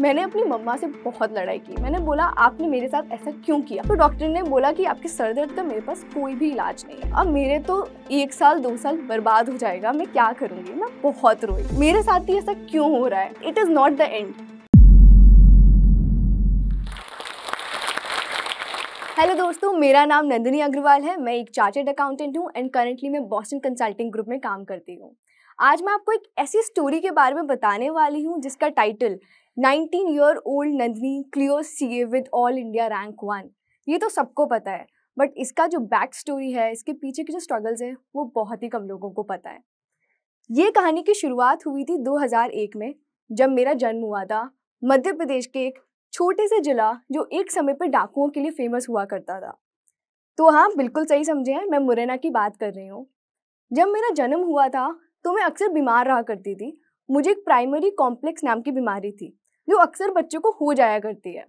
मैंने अपनी मम्मा से बहुत लड़ाई की। मैंने बोला, आपने मेरे साथ ऐसा क्यों किया? तो डॉक्टर ने बोला कि आपके सर दर्द का मेरे पास कोई भी इलाज नहीं है। अब मेरे तो एक साल, दो साल बर्बाद हो जाएगा, मैं क्या करूँगी? मैं बहुत रोई। मेरे साथ ही ऐसा क्यों हो रहा है? It is not the end hello दोस्तों, मेरा नाम नंदिनी अग्रवाल है। मैं एक चार्टेड अकाउंटेंट हूँ एंड करेंटली मैं बॉस्टन कंसल्टिंग ग्रुप में काम करती हूँ। आज मैं आपको एक ऐसी स्टोरी के बारे में बताने वाली हूँ जिसका title 19 year old Nandini clear C A with all India rank one ये तो सबको पता है बट इसका जो बैक स्टोरी है, इसके पीछे के जो स्ट्रगल्स हैं, वो बहुत ही कम लोगों को पता है। ये कहानी की शुरुआत हुई थी 2001 में, जब मेरा जन्म हुआ था। मध्य प्रदेश के एक छोटे से जिला जो एक समय पर डाकुओं के लिए फ़ेमस हुआ करता था। तो हाँ बिल्कुल सही समझे हैं, मैं मुरैना की बात कर रही हूँ। जब मेरा जन्म हुआ था तो मैं अक्सर बीमार रहा करती थी। मुझे एक प्राइमरी कॉम्प्लेक्स नाम की बीमारी थी, जो अक्सर बच्चों को हो जाया करती है।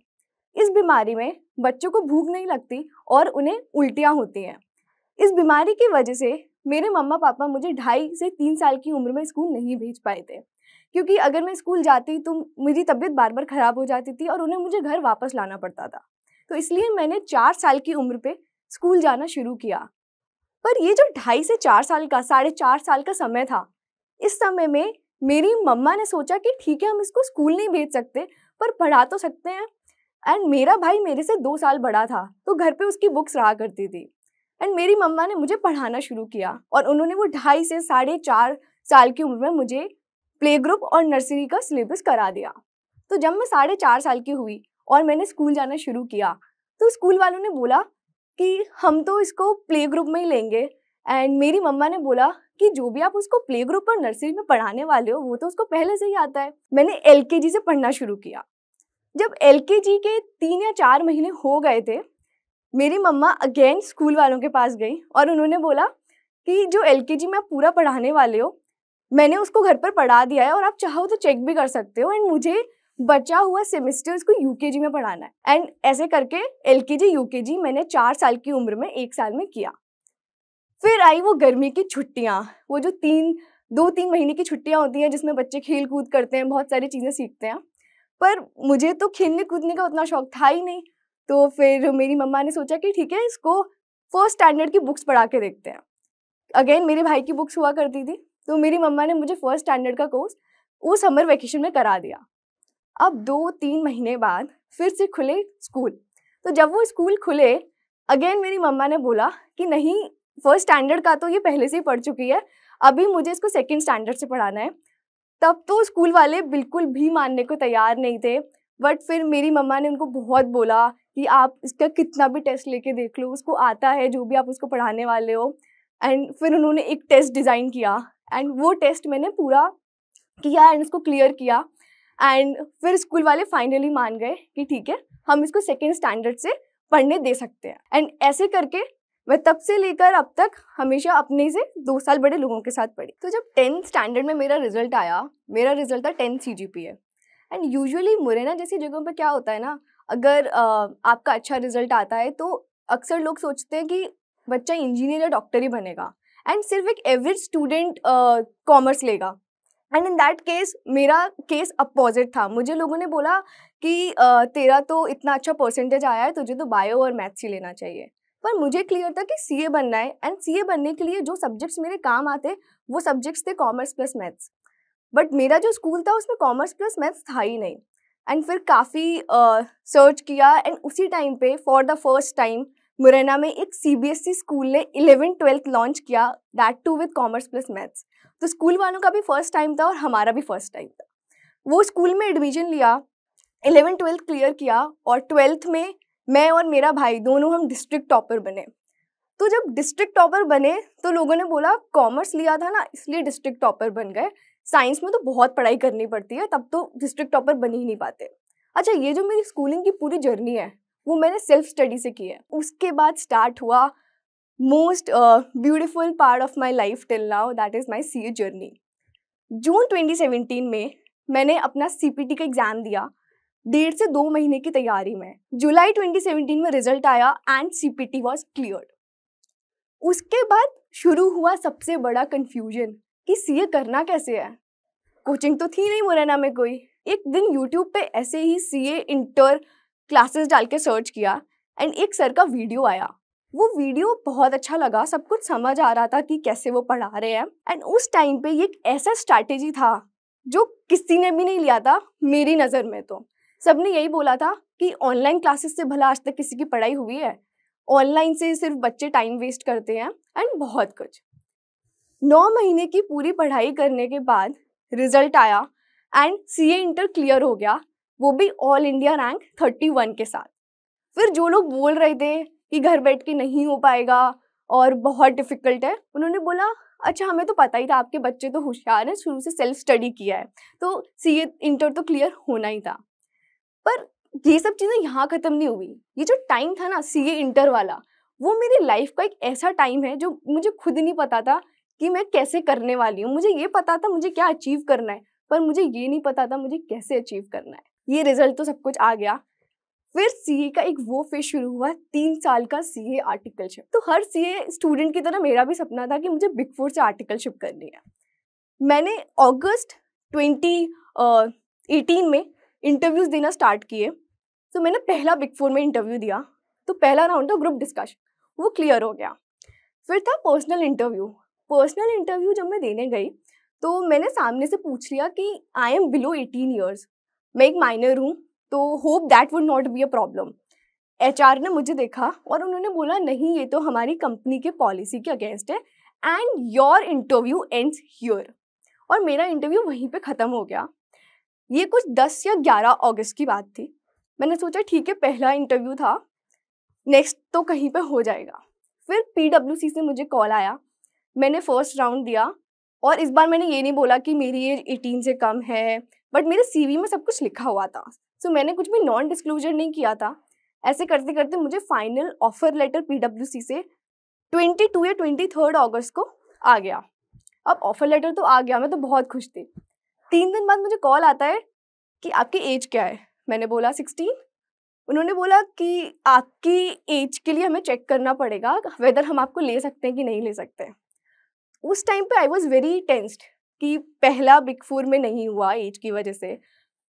इस बीमारी में बच्चों को भूख नहीं लगती और उन्हें उल्टियाँ होती हैं। इस बीमारी की वजह से मेरे मम्मा पापा मुझे ढाई से तीन साल की उम्र में स्कूल नहीं भेज पाए थे। क्योंकि अगर मैं स्कूल जाती तो मेरी तबीयत बार बार ख़राब हो जाती थी और उन्हें मुझे घर वापस लाना पड़ता था। तो इसलिए मैंने चार साल की उम्र पे स्कूल जाना शुरू किया। पर ये जो ढाई से चार साल का, साढ़े चार साल का समय था, इस समय में मेरी मम्मा ने सोचा कि ठीक है, हम इसको स्कूल नहीं भेज सकते, पर पढ़ा तो सकते हैं। एंड मेरा भाई मेरे से दो साल बड़ा था तो घर पे उसकी बुक्स रहा करती थी। एंड मेरी मम्मा ने मुझे पढ़ाना शुरू किया और उन्होंने वो ढाई से साढ़े चार साल की उम्र में मुझे प्ले ग्रुप और नर्सरी का सिलेबस करा दिया। तो जब मैं साढ़े चार साल की हुई और मैंने स्कूल जाना शुरू किया तो स्कूल वालों ने बोला कि हम तो इसको प्ले ग्रुप में ही लेंगे। एंड मेरी मम्मा ने बोला कि जो भी आप उसको प्ले ग्रुप और नर्सरी में पढ़ाने वाले हो, वो तो उसको पहले से ही आता है। मैंने एल से पढ़ना शुरू किया। जब एल के तीन या चार महीने हो गए थे, मेरी मम्मा अगेन स्कूल वालों के पास गई और उन्होंने बोला कि जो एल में आप पूरा पढ़ाने वाले हो मैंने उसको घर पर पढ़ा दिया है और आप चाहो तो चेक भी कर सकते हो। एंड मुझे बचा हुआ सेमेस्टर उसको यूकेजी में पढ़ाना है। एंड ऐसे करके एलकेजी यूकेजी मैंने चार साल की उम्र में एक साल में किया। फिर आई वो गर्मी की छुट्टियाँ। वो जो तीन, दो तीन महीने की छुट्टियाँ होती हैं जिसमें बच्चे खेल कूद करते हैं, बहुत सारी चीज़ें सीखते हैं। पर मुझे तो खेलने कूदने का उतना शौक था ही नहीं। तो फिर मेरी मम्मा ने सोचा कि ठीक है, इसको फ़र्स्ट स्टैंडर्ड की बुक्स पढ़ा के देखते हैं। अगेन मेरे भाई की बुक्स हुआ करती थी। तो मेरी मम्मा ने मुझे फ़र्स्ट स्टैंडर्ड का कोर्स वो समर वेकेशन में करा दिया। अब दो तीन महीने बाद फिर से खुले स्कूल तो जब वो स्कूल खुले अगेन मेरी मम्मा ने बोला कि नहीं फ़र्स्ट स्टैंडर्ड का तो ये पहले से ही पढ़ चुकी है, अभी मुझे इसको सेकेंड स्टैंडर्ड से पढ़ाना है। तब तो स्कूल वाले बिल्कुल भी मानने को तैयार नहीं थे बट फिर मेरी मम्मा ने उनको बहुत बोला कि आप इसका कितना भी टेस्ट लेके देख लो, उसको आता है जो भी आप उसको पढ़ाने वाले हो। एंड फिर उन्होंने एक टेस्ट डिज़ाइन किया एंड वो टेस्ट मैंने पूरा किया एंड उसको क्लियर किया। एंड फिर स्कूल वाले फाइनली मान गए कि ठीक है, हम इसको सेकेंड स्टैंडर्ड से पढ़ने दे सकते हैं। एंड ऐसे करके मैं तब से लेकर अब तक हमेशा अपने से दो साल बड़े लोगों के साथ पढ़ी। तो जब टेंथ स्टैंडर्ड में मेरा रिज़ल्ट आया, मेरा रिज़ल्ट था टेंथ सी जी पी है एंड यूजुअली मुरैना जैसी जगहों पर क्या होता है ना, अगर आपका अच्छा रिज़ल्ट आता है तो अक्सर लोग सोचते हैं कि बच्चा इंजीनियर या डॉक्टर ही बनेगा। एंड सिर्फ़ एक एवरेज स्टूडेंट कॉमर्स लेगा। एंड इन दैट केस मेरा केस अपोजिट था। मुझे लोगों ने बोला कि uh, तेरा तो इतना अच्छा परसेंटेज आया है तुझे तो बायो और मैथ्स ही लेना चाहिए। पर मुझे क्लियर था कि सीए बनना है एंड सीए बनने के लिए जो सब्जेक्ट्स मेरे काम आते वो सब्जेक्ट्स थे कॉमर्स प्लस मैथ्स बट मेरा जो स्कूल था उसमें कॉमर्स प्लस मैथ्स था ही नहीं। एंड फिर काफ़ी सर्च uh, किया एंड उसी टाइम पे for the first time Morena में एक सी स्कूल ने इलेवन ट्वेल्थ लॉन्च किया that too with commerce plus maths तो स्कूल वालों का भी फ़र्स्ट टाइम था और हमारा भी फ़र्स्ट टाइम था। वो स्कूल में एडमिशन लिया इलेवन ट्वेल्थ क्लियर किया और ट्वेल्थ में मैं और मेरा भाई दोनों हम डिस्ट्रिक्ट टॉपर बने। तो जब डिस्ट्रिक्ट टॉपर बने तो लोगों ने बोला कॉमर्स लिया था ना, इसलिए डिस्ट्रिक्ट टॉपर बन गए। साइंस में तो बहुत पढ़ाई करनी पड़ती है, तब तो डिस्ट्रिक्ट टॉपर बन ही नहीं पाते। अच्छा ये जो मेरी स्कूलिंग की पूरी जर्नी है वो मैंने सेल्फ स्टडी से की है। उसके बाद स्टार्ट हुआ most beautiful part of my life till now that is my C A journey June 2017 में मैंने अपना सी पी टी का एग्ज़ाम दिया। डेढ़ से दो महीने की तैयारी में। जुलाई 2017 में रिज़ल्ट आया and C P T was clear उसके बाद शुरू हुआ सबसे बड़ा कन्फ्यूज़न कि सी ए करना कैसे है? कोचिंग तो थी नहीं मुरैना में कोई। एक दिन यूट्यूब पे ऐसे ही सी ए इंटर क्लासेस डाल के सर्च किया एंड एक सर का वीडियो आया। वो वीडियो बहुत अच्छा लगा, सब कुछ समझ आ रहा था कि कैसे वो पढ़ा रहे हैं एंड उस टाइम पे ये एक ऐसा स्ट्रैटेजी था जो किसी ने भी नहीं लिया था मेरी नज़र में तो। सबने यही बोला था कि ऑनलाइन क्लासेस से भला आज तक किसी की पढ़ाई हुई है। ऑनलाइन से सिर्फ़ बच्चे टाइम वेस्ट करते हैं एंड बहुत कुछ। नौ महीने की पूरी पढ़ाई करने के बाद रिज़ल्ट आया and C A inter clear हो गया वो भी all India rank thirty one के साथ। फिर जो लोग बोल रहे थे कि घर बैठ के नहीं हो पाएगा और बहुत डिफ़िकल्ट है, उन्होंने बोला अच्छा हमें तो पता ही था, आपके बच्चे तो होशियार हैं, शुरू से सेल्फ स्टडी किया है। तो सी ए इंटर तो क्लियर होना ही था। पर ये सब चीज़ें यहाँ ख़त्म नहीं हुई। ये जो टाइम था ना, सी ए इंटर वाला, वो मेरी लाइफ का एक ऐसा टाइम है जो मुझे खुद नहीं पता था कि मैं कैसे करने वाली हूँ। मुझे ये पता था मुझे क्या अचीव करना है, पर मुझे ये नहीं पता था मुझे कैसे अचीव करना है। ये रिज़ल्ट तो सब कुछ आ गया। फिर सीए का एक वो फ़ेज़ शुरू हुआ, तीन साल का सीए आर्टिकलशिप तो हर सीए स्टूडेंट की तरह मेरा भी सपना था कि मुझे बिग फोर से आर्टिकलशिप करनी है। मैंने अगस्त ट्वेंटी एटीन में इंटरव्यूज़ देना स्टार्ट किए। तो मैंने पहला बिग फोर में इंटरव्यू दिया। तो पहला राउंड था ग्रुप डिस्कशन वो क्लियर हो गया। फिर था पर्सनल इंटरव्यू पर्सनल इंटरव्यू जब मैं देने गई तो मैंने सामने से पूछ लिया कि I am below eighteen years मैं एक माइनर हूँ तो hope that would not be a problem H ने मुझे देखा और उन्होंने बोला, नहीं, ये तो हमारी कंपनी के पॉलिसी के अगेंस्ट है and your interview ends here और मेरा इंटरव्यू वहीं पे ख़त्म हो गया। ये कुछ 10 या 11 अगस्त की बात थी। मैंने सोचा, ठीक है, पहला इंटरव्यू था नेक्स्ट तो कहीं पे हो जाएगा। फिर पी से मुझे कॉल आया। मैंने फ़र्स्ट राउंड दिया और इस बार मैंने ये नहीं बोला कि मेरी एज एटीन से कम है बट मेरे सीवी में सब कुछ लिखा हुआ था। सो so, मैंने कुछ भी नॉन डिस्क्लोजर नहीं किया था। ऐसे करते करते मुझे फाइनल ऑफ़र लेटर पीडब्ल्यूसी से ट्वेंटी टू या ट्वेंटी थर्ड अगस्त को आ गया। अब ऑफ़र लेटर तो आ गया मैं तो बहुत खुश थी। तीन दिन बाद मुझे कॉल आता है कि आपकी एज क्या है? मैंने बोला सिक्सटीन उन्होंने बोला कि आपकी एज के लिए हमें चेक करना पड़ेगा वेदर हम आपको ले सकते हैं कि नहीं ले सकते। उस टाइम पे आई वॉज़ वेरी टेंस्ड कि पहला बिग फोर में नहीं हुआ एज की वजह से।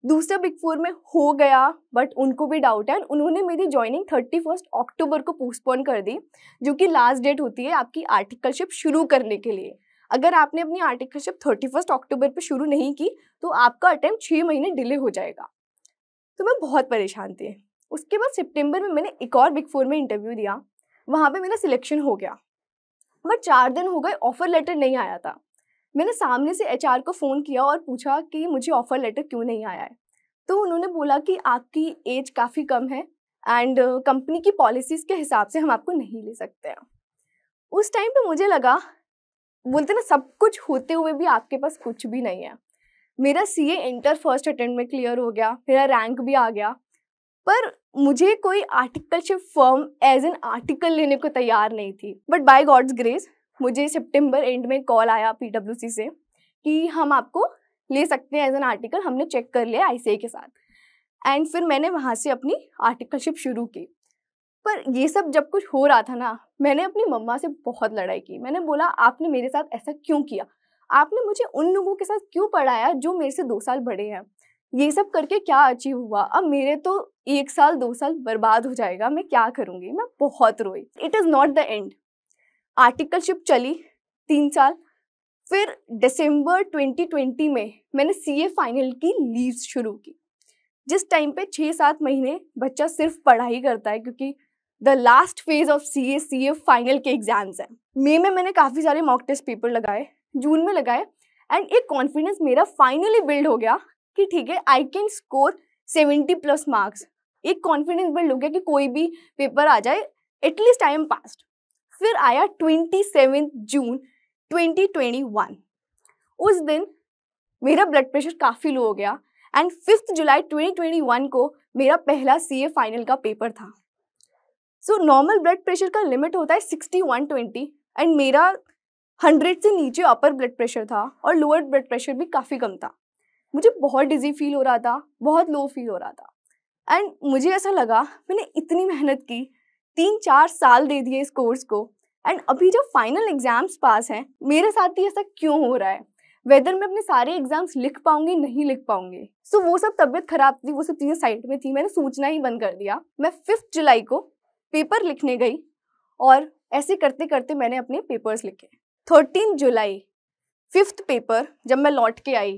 दूसरा बिग फोर में हो गया बट उनको भी डाउट है उन्होंने मेरी ज्वाइनिंग थर्टी फ़र्स्ट अक्टूबर को पोस्टपोन कर दी, जो कि लास्ट डेट होती है आपकी आर्टिकलशिप शुरू करने के लिए। अगर आपने अपनी आर्टिकलशिप थर्टी फ़र्स्ट अक्टूबर पर शुरू नहीं की तो आपका अटैम्प्ट छः महीने डिले हो जाएगा। तो मैं बहुत परेशान थी। उसके बाद सितंबर में मैंने एक और बिग फोर में इंटरव्यू दिया, वहाँ पे मेरा सिलेक्शन हो गया। बट चार दिन हो गए ऑफ़र लेटर नहीं आया था। मैंने सामने से एचआर को फ़ोन किया और पूछा कि मुझे ऑफ़र लेटर क्यों नहीं आया है। तो उन्होंने बोला कि आपकी एज काफ़ी कम है एंड कंपनी की पॉलिसीज़ के हिसाब से हम आपको नहीं ले सकते हैं। उस टाइम पे मुझे लगा, बोलते ना, सब कुछ होते हुए भी आपके पास कुछ भी नहीं है। मेरा सीए इंटर फ़र्स्ट अटेम्प्ट में क्लियर हो गया, मेरा रैंक भी आ गया, पर मुझे कोई articleship firm as an article लेने को तैयार नहीं थी। बट बाय गॉड्स ग्रेस मुझे सितंबर एंड में कॉल आया पीडब्ल्यूसी से कि हम आपको ले सकते हैं एज एन आर्टिकल हमने चेक कर लिया आई के साथ। एंड फिर मैंने वहाँ से अपनी आर्टिकलशिप शुरू की। पर ये सब जब कुछ हो रहा था ना, मैंने अपनी मम्मा से बहुत लड़ाई की। मैंने बोला, आपने मेरे साथ ऐसा क्यों किया? आपने मुझे उन लोगों के साथ क्यों पढ़ाया जो मेरे से दो साल बड़े हैं? ये सब करके क्या अचीव हुआ? अब मेरे तो एक साल, दो साल बर्बाद हो जाएगा, मैं क्या करूँगी? मैं बहुत रोई। It is not the end articleship चली तीन साल। फिर दिसंबर 2020 में मैंने सीए फाइनल की लीव्स शुरू की। जिस टाइम पे छः सात महीने बच्चा सिर्फ़ पढ़ाई करता है क्योंकि the last phase of C A C A final के एग्ज़ाम्स हैं। मई में मैंने काफ़ी सारे मॉक टेस्ट पेपर लगाए, जून में लगाए एंड एक कॉन्फिडेंस मेरा फाइनली बिल्ड हो गया कि ठीक है I can score seventy plus marks एक कॉन्फिडेंस बिल्ड हो गया कि कोई भी पेपर आ जाए एटलीस्ट आई एम पास्ट फिर आया twenty seven June twenty twenty one उस दिन मेरा ब्लड प्रेशर काफ़ी लो हो गया and fifth July twenty twenty one को मेरा पहला सी ए फाइनल का पेपर था। सो नॉर्मल ब्लड प्रेशर का लिमिट होता है सिक्सटी वन ट्वेंटी एंड मेरा हंड्रेड से नीचे अपर ब्लड प्रेशर था और लोअर ब्लड प्रेशर भी काफ़ी कम था। मुझे बहुत डिजी फील हो रहा था, बहुत लो फील हो रहा था। एंड मुझे ऐसा लगा, मैंने इतनी मेहनत की तीन चार साल दे दिए इस कोर्स को। एंड अभी जब फाइनल एग्ज़ाम्स पास हैं मेरे साथ ही ऐसा क्यों हो रहा है? वेदर मैं अपने सारे एग्ज़ाम्स लिख पाऊँगी नहीं लिख पाऊँगी। सो so, वो सब तबीयत खराब थी वो सब चीज़ें साइड में थी मैंने सोचना ही बंद कर दिया। मैं फिफ्थ जुलाई को पेपर लिखने गई और ऐसे करते करते मैंने अपने पेपर्स लिखे। थर्टीन जुलाई फिफ्थ पेपर जब मैं लौट के आई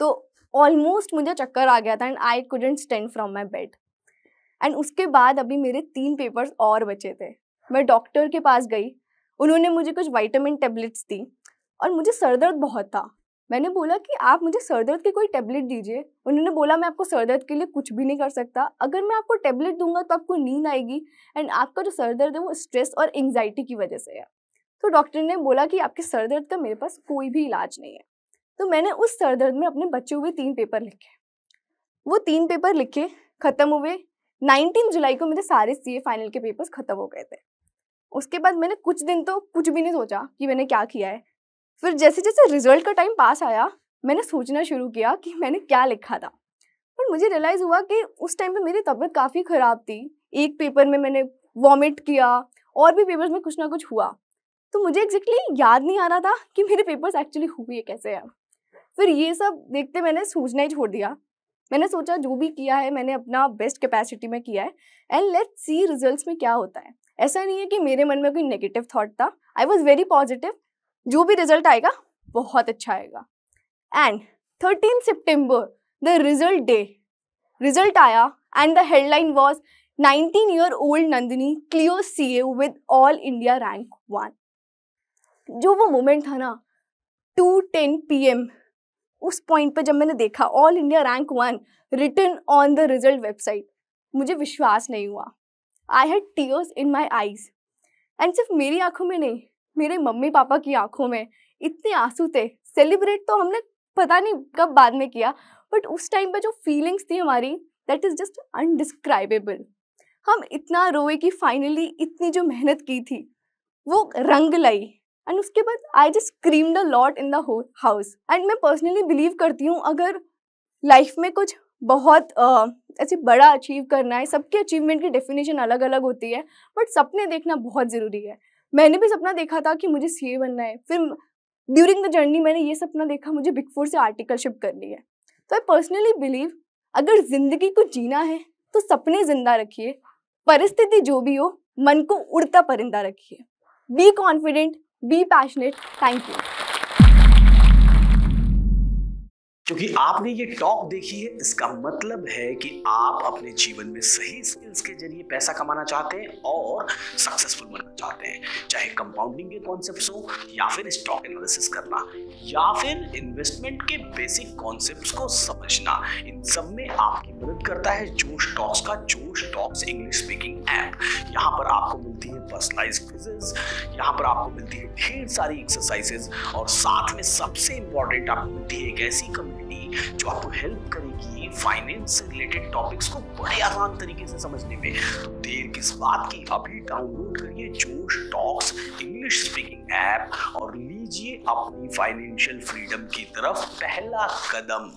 तो ऑलमोस्ट मुझे चक्कर आ गया था and I couldn't stand from my bed and उसके बाद अभी मेरे तीन पेपर्स और बचे थे। मैं डॉक्टर के पास गई। उन्होंने मुझे कुछ वाइटामिन टेबलेट्स दी और मुझे सर दर्द बहुत था। मैंने बोला कि आप मुझे सर दर्द की कोई टेबलेट दीजिए। उन्होंने बोला, मैं आपको सर दर्द के लिए कुछ भी नहीं कर सकता। अगर मैं आपको टेबलेट दूँगा तो आपको नींद आएगी एंड आपका जो सर दर्द है वो स्ट्रेस और एंगजाइटी की वजह से है। तो डॉक्टर ने बोला कि आपके सर दर्द का मेरे पास कोई भी इलाज नहीं है। तो मैंने उस सर दर्द में अपने बचे हुए तीन पेपर लिखे। वो तीन पेपर लिखे, ख़त्म हुए नाइनटीन जुलाई को मेरे सारे सीए फाइनल के पेपर्स ख़त्म हो गए थे। उसके बाद मैंने कुछ दिन तो कुछ भी नहीं सोचा कि मैंने क्या किया है। फिर जैसे जैसे रिज़ल्ट का टाइम पास आया, मैंने सोचना शुरू किया कि मैंने क्या लिखा था। पर मुझे रियलाइज़ हुआ कि उस टाइम पे मेरी तबीयत काफ़ी ख़राब थी। एक पेपर में मैंने वॉमिट किया, और भी पेपर्स में कुछ ना कुछ हुआ। तो मुझे एग्जैक्टली याद नहीं आ रहा था कि मेरे पेपर्स एक्चुअली हुए कैसे हैं। फिर ये सब देखते मैंने सोचना ही छोड़ दिया। मैंने सोचा जो भी किया है, मैंने अपना बेस्ट कैपेसिटी में किया है एंड लेट सी रिजल्ट्स में क्या होता है। ऐसा नहीं है कि मेरे मन में कोई नेगेटिव थॉट था। आई वॉज़ वेरी पॉजिटिव जो भी रिज़ल्ट आएगा, बहुत अच्छा आएगा। And thirteen September the result day result आया and the headline was 19 year old Nandini clear C A with all India rank one जो वो मोमेंट था ना टू टेन पी एम उस पॉइंट पे जब मैंने देखा all India rank one written on the result website मुझे विश्वास नहीं हुआ। I had tears in my eyes and सिर्फ़ मेरी आँखों में नहीं, मेरे मम्मी पापा की आँखों में इतने आँसू थे। सेलिब्रेट तो हमने पता नहीं कब बाद में किया बट उस टाइम पे जो फीलिंग्स थी हमारी दैट इज़ जस्ट अनडिस्क्राइबेबल हम इतना रोए कि फाइनली इतनी जो मेहनत की थी, वो रंग लाई। एंड उसके बाद I just scream the lot in the house and मैं पर्सनली बिलीव करती हूँ अगर लाइफ में कुछ बहुत uh, ऐसे बड़ा अचीव करना है सबके अचीवमेंट की डेफिनेशन अलग अलग होती है बट सपने देखना बहुत ज़रूरी है। मैंने भी सपना देखा था कि मुझे सी बनना है। फिर ड्यूरिंग द जर्नी मैंने ये सपना देखा मुझे बिग फोर से आर्टिकलशिप करनी है। तो आई पर्सनली बिलीव अगर ज़िंदगी को जीना है तो सपने ज़िंदा रखिए। परिस्थिति जो भी हो मन को उड़ता परिंदा रखिए। Be confident be passionate thank you क्योंकि आपने ये टॉक देखी है, इसका मतलब है कि आप अपने जीवन में सही स्किल्स के ज़रिए पैसा कमाना चाहते हैं और सक्सेसफुल बनना चाहते हैं। चाहे कंपाउंडिंग के कॉन्सेप्ट्स हो या फिर स्टॉक एनालिसिस करना, या फिर इन्वेस्टमेंट के बेसिक कॉन्सेप्ट्स को समझना, इन सब में आपकी मदद करता है जोश टॉक्स का, जोश टॉक्स इंग्लिश स्पीकिंग यहाँ पर आपको मिलती है पर्सनलाइज क्विजेज यहाँ पर आपको मिलती है ढेर सारी एक्सरसाइजेज और साथ में सबसे इंपॉर्टेंट आपको मिलती है एक ऐसी कम्युनिटी जो आपको हेल्प करेगी फाइनेंस से रिलेटेड टॉपिक्स को बड़े आसान तरीके से समझने में। तो देर किस बात की अभी डाउनलोड करिए जोश टॉक्स इंग्लिश स्पीकिंग ऐप और लीजिए अपनी फाइनेंशियल फ्रीडम की तरफ़ पहला कदम।